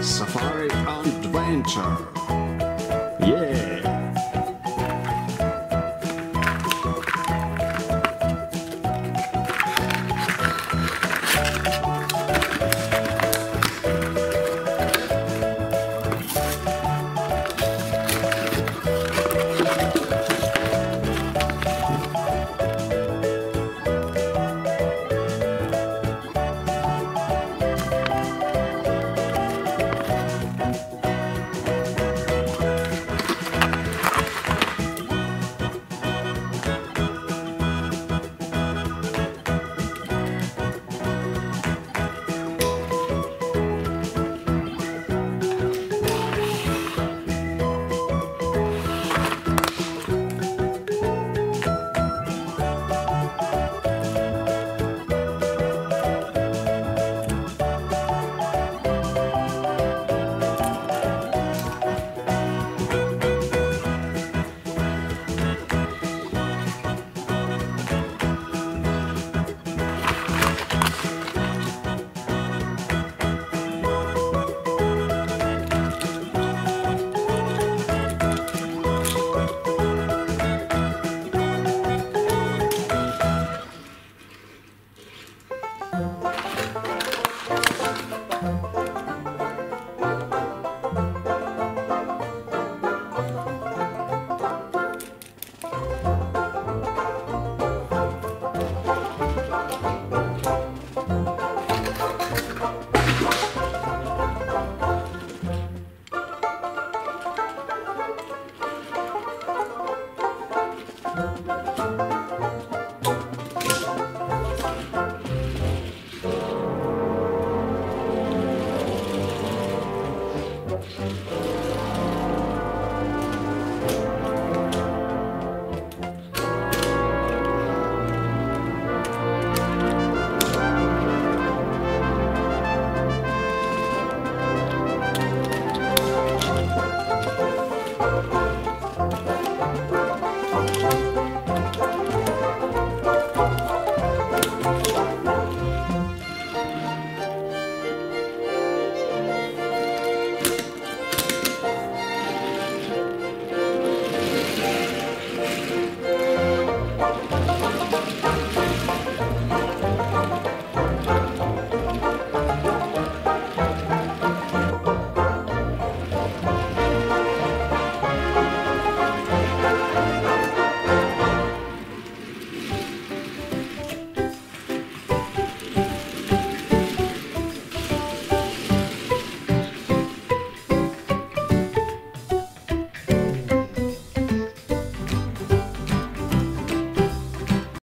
Safari Adventure. Yeah.